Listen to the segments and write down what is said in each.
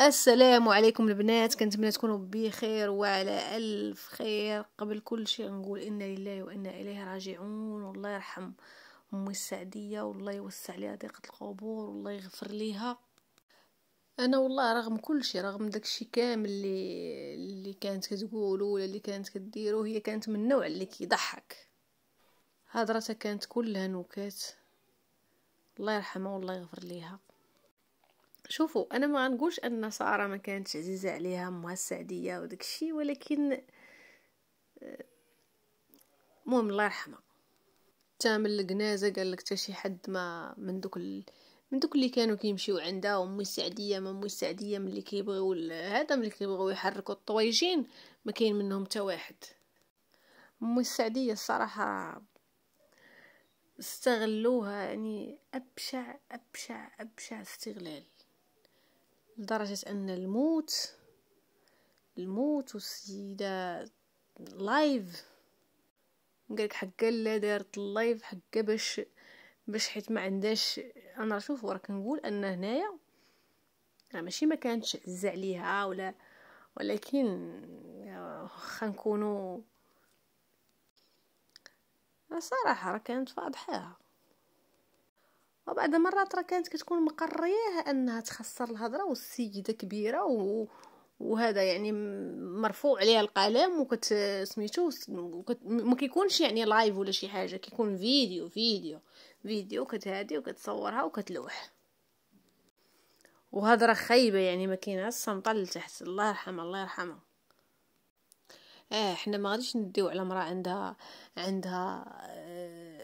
السلام عليكم البنات. كنتمنى تكونوا بخير وعلى ألف خير. قبل كل شيء نقول إنا لله وإنا إليه راجعون. والله يرحم امي السعدية. والله يوسع ليها ضيقة القبور. والله يغفر ليها. أنا والله رغم كل شيء رغم داكشي كامل اللي اللي كانت كتقولوا ولا اللي كانت كديروا هي كانت من النوع اللي كيضحك. هضرتها كانت كلها نكات الله يرحمها والله يغفر ليها. شوفوا أنا ما غنقولش أن ساره ما كانتش عزيزة عليها امها السعديه وداك الشيء ولكن آه، المهم الله يرحمها. حتى من الجنازه قال لك حتى شي حد ما من دوك ال... من دوك اللي كانوا كيمشيو عندها امي السعديه ما امي السعديه من اللي كيبغيو هذا من اللي كيبغيو يحركوا الطويجين ما كاين منهم حتى واحد. امي السعديه الصراحة استغلوها يعني أبشع أبشع أبشع استغلال. لدرجة أن الموت الموت والسيدة live قالك حقا لا دارت ال live حقا باش باش حيت ما عندهاش. أنا شوف راه كنقول أن هنايا ماشي ما كانتش عز عليها ولا ولكن واخا نكونوا صراحة راه كانت فاضحاها وبعد مرات راه كانت كتكون مقرياها انها تخسر الهضرة والسيدة كبيرة و... وهذا يعني مرفوع عليها القلم وكت سميتو وكت... ما كيكونش يعني live ولا شي حاجة كيكون فيديو فيديو فيديو كتهادي وكتصورها وكتلوح وهضرة خايبة يعني ما كاينة الصمطه لتحت. الله يرحمها الله يرحمها. آه حنا ما غاديش نديو على مرا عندها عندها آه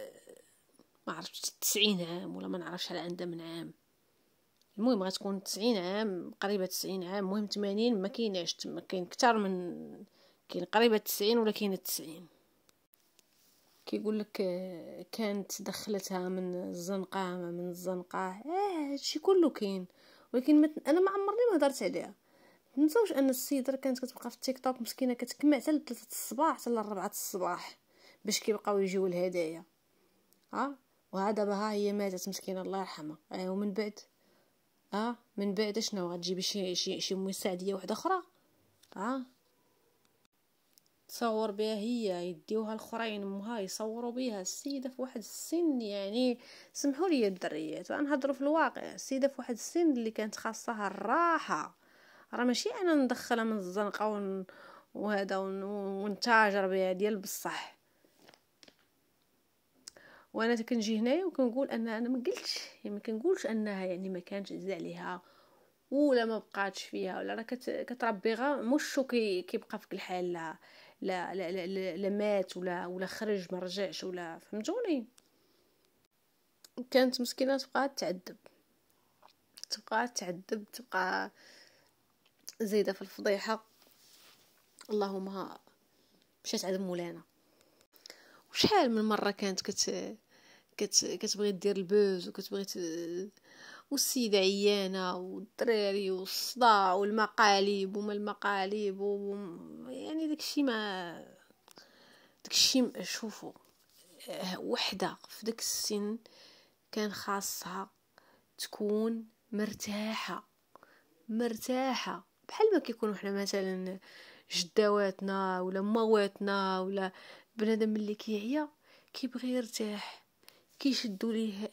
ما عرفتش تسعين عام ولا ما نعرفش على عندها من عام. المهم غتكون تسعين عام قريبة تسعين عام المهم تمانين ما كايناش ما كاين كتر من كاين قريبة تسعين ولا كاين تسعين. كيقول لك كانت دخلتها من الزنقة من الزنقة آه هادشي كله كاين. ولكن مت... أنا ما عمرني ما هضرت عليها. تنساوش أن السيدة كانت كتبقى في التيك توك مسكينة كتكمع حتى لثلاثة الصباح حتى لربعة الصباح باش كيبقاو يجيو الهدايا. ها؟ وهذا بها هي ماتت مسكينة الله يرحمها. ايوا ومن بعد؟ آه من بعد شنو؟ غتجيبي شي شي شي مساعدية واحدة أخرى؟ آه. تصور بها هي يديوها الأخرين امها يصوروا بها السيدة في واحد السن يعني سمحوا لي الدريات غنهضروا في الواقع. السيدة في واحد السن اللي كانت خاصها الراحة. راه ماشي أنا ندخلها من الزنقة. وهذا ونتاجر بها ديال بصح. وأنا كنجي هنايا وكنقول أن أنا ما قلتش يعني ما كنقولش أنها يعني ما كانش عز عليها ولا ما بقاتش فيها ولا راه كتربي غا مشو كي كيبقى فيك الحال لا لا لا, لا, لا مات ولا ولا خرج ما رجعش ولا فهمتوني؟ كانت مسكينة تبقى تعذب تبقى تعذب تبقى زايدة في الفضيحة. اللهم مشات عند مولانا. وشحال من مرة كانت كت كت كتبغي دير البوز وكتبغي ت... والسيدة عيانة والدراري والصداع والمقاليب وما المقاليب و... يعني داكشي ما داكشي شوفوا وحدة في داك السن كان خاصها تكون مرتاحة مرتاحة بحال ما كيكونوا حنا مثلا جداواتنا ولا مواتنا ولا بنادم اللي كيعيا كيبغي يرتاح. كيشدوا ليه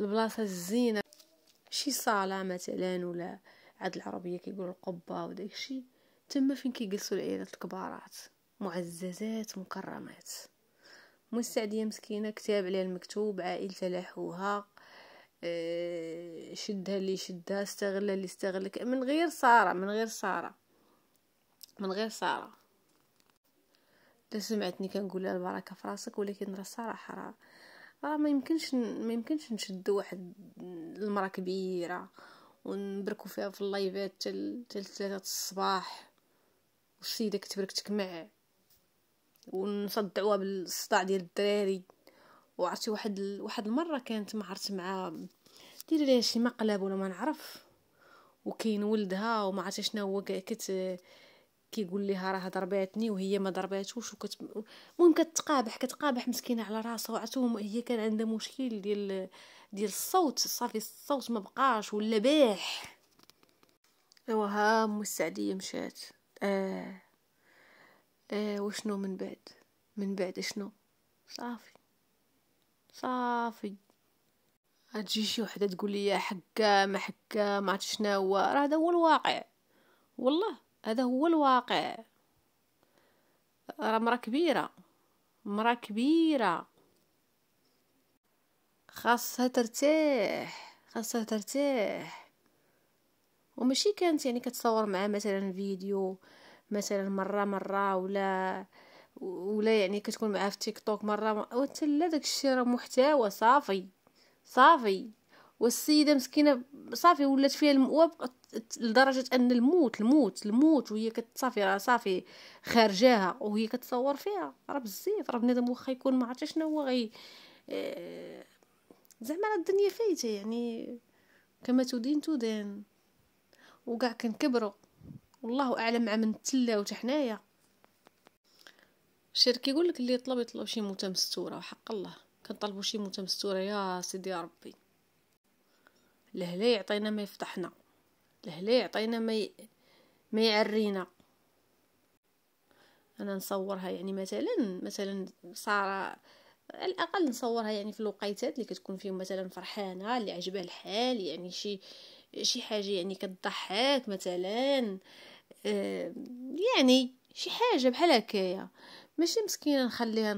البلاصة الزينة. شي صالة مثلا ولا عاد العربية كيقولوا القبة وداك الشيء تما فين كيجلسوا العائلات الكبارات؟ معززات مكرمات. مستعدية مسكينة كتاب عليها المكتوب عائلة لاحوها أه شدها اللي شدها استغلها اللي استغلك. من غير سارة من غير سارة. من غير سارة. سمعتني كنقول البركة في راسك ولكن راه الصراحة راه راه ما يمكنش ما يمكنش نشدو واحد المراه كبيرة ونبركو فيها في اللايفات تل ثلاثة الصباح. والسيدة كتبرك تكمع. ونصدعوها بالصداع ديال الدراري. وعرفتي واحد ال... واحد المرة كانت ما عرفت مع دير ليها شي مقلب ولا ما نعرف. وكاين ولدها وما عرفت شنو هو كت كيقول لها راه ضرباتني وهي ما ضرباتوش وكت المهم كتقابح كتقابح مسكينة على راسها وعرفتو هي كان عندها مشكل ديال ديال الصوت. صافي الصوت ما بقاش ولا باح. ايوا ها ام السعديه مشات. آه. آه وشنو من بعد؟ من بعد شنو؟ صافي. صافي. تجي شي وحدة تقول لي حكا ما حكا ما عرفت شنو راه هذا هو الواقع. والله. هذا هو الواقع. راه مرا كبيرة مرا كبيرة. خاصها ترتاح خاصها ترتاح. وماشي كانت يعني كتصور معاه مثلا فيديو مثلا مرة مرة ولا ولا يعني كتكون معاه في تيك توك مرة لا داك الشيء راه محتوى صافي صافي. والسيدة مسكينة صافي ولات فيها المأوى لدرجة أن الموت الموت الموت وهي كتصافي راه صافي خارجاها وهي كتصور فيها. راه بزاف راه بنادم واخا يكون ما عرفت شنو هو غي آه، زعما الدنيا فايتة يعني. كما تدين تدان وكاع كنكبروا والله أعلم مع من تلا وتحنايا الشرك كيقول لك اللي يطلب يطلب شي موته مستوره وحق الله. كنطلبوا شي موته مستوره يا سيدي يا ربي. لهلا يعطينا ما يفتحنا لهلا يعطينا ما ي... ما يعرينا أنا نصورها يعني مثلا مثلا صار على الأقل نصورها يعني في الوقيتات اللي كتكون فيهم مثلا فرحانة اللي عجبها الحال يعني شي شي حاجة يعني كتضحك مثلا. يعني شي حاجة بحال هكايا. ماشي مسكينة نخليها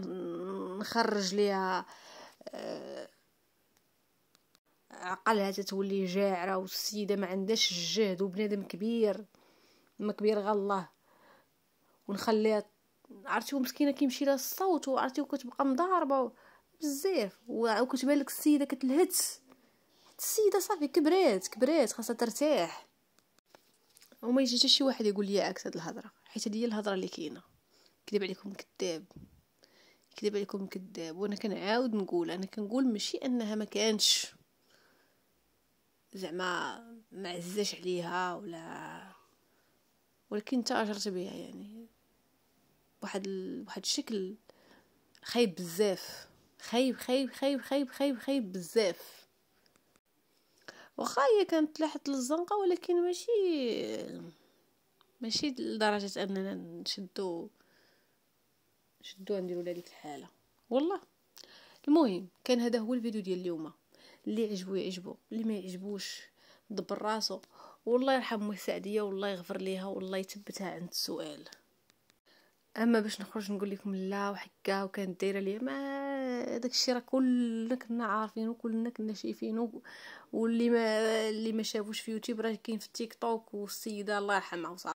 نخرج ليها. آه عقلها تتولي جاعرة والسيدة ما عندهاش الجهد وبنادم كبير ما كبير غا الله. ونخليها عرفتي مسكينه كيمشي لها الصوت وعرفتي وكتبقى مضاربة بزاف. وكتبان لك السيدة كتلهت. السيدة صافي كبرات كبرات خاصها ترتاح. وما يجي حتى شي واحد يقول لي عكس هاد الهضرة حيت هي الهضرة اللي كاينة. كذب عليكم كذاب. كذب عليكم كذاب. وأنا كنعاود نقول أنا كنقول ماشي أنها ما كانش. زعما ما عزاش عليها ولا ولكن تاجرت بها يعني. واحد ال... واحد الشكل خايب بزاف. خايب خايب خايب خايب خايب خايب بزاف. واخا هي كانت لاحت للزنقة ولكن ماشي ماشي لدرجة أننا نشدو نشدو نديرو لهاديك الحالة. والله. المهم كان هذا هو الفيديو ديال اليوم. اللي عجبو يعجبو اللي ما يعجبوش دبر راسو. والله يرحم مو سعديه والله يغفر ليها والله يثبتها عند السؤال أما باش نخرج نقول لكم لا وحكا وكانت دايرة ليا ما داك الشيء راه كلنا كنا عارفينه كلنا كنا شايفينه واللي ما اللي ما شافوش في يوتيوب راه كاين في التيك توك والسيدة الله يرحمها